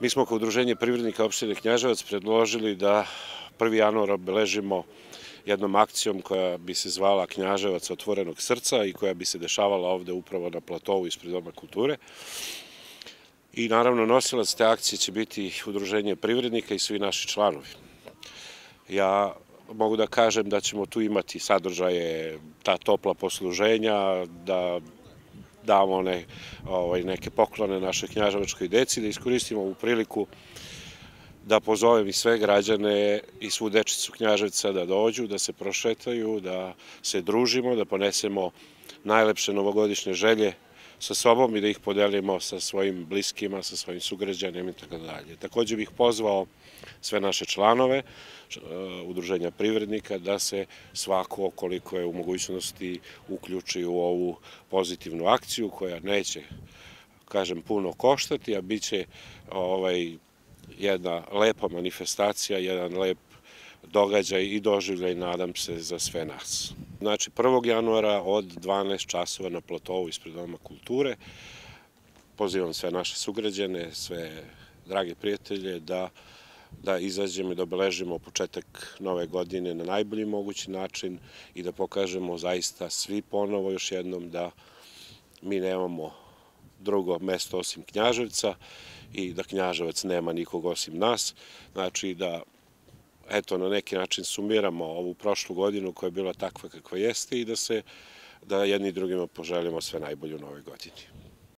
Mi smo kao udruženje privrednika opštine Knjaževac predložili da 1. januar obeležimo jednom akcijom koja bi se zvala Knjaževac otvorenog srca i koja bi se dešavala ovde upravo na platovu ispred Doma kulture. I naravno nosilac te akcije će biti udruženje privrednika i svi naši članovi. Ja mogu da kažem da ćemo tu imati sadržaje, ta topla posluženja, da damo ne, ovaj, neke poklone našoj knjaževačkoj deci, da iskoristimo ovu priliku da pozovem i sve građane i svu dečicu Knjaževca da dođu, da se prošetaju, da se družimo, da ponesemo najlepše novogodišnje želje sa sobom i da ih podelimo sa svojim bliskima, sa svojim sugrađanima i tako dalje. Takođe bih pozvao sve naše članove uh, udruženja privrednika da se svako koliko je u mogućnosti uključi u ovu pozitivnu akciju koja neće kažem puno koštati, a biće ovaj jedna lepa manifestacija, jedan lep događaj i doživljaj, nadam se, za sve nas. Znači, 1. januara od 12 časova na platovu ispred Doma kulture pozivam sve naše sugrađane, sve drage prijatelje da da izađemo i da obeležimo početak nove godine na najbolji mogući način i da pokažemo zaista svi ponovo još jednom da mi nemamo drugo mesto osim Knjaževca i da Knjaževac nema nikog osim nas. Znači da eto na neki način sumiramo ovu prošlu godinu koja je bila takva kakva jeste i da se da jedni drugima poželimo sve najbolje u novoj godini.